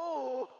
Oh!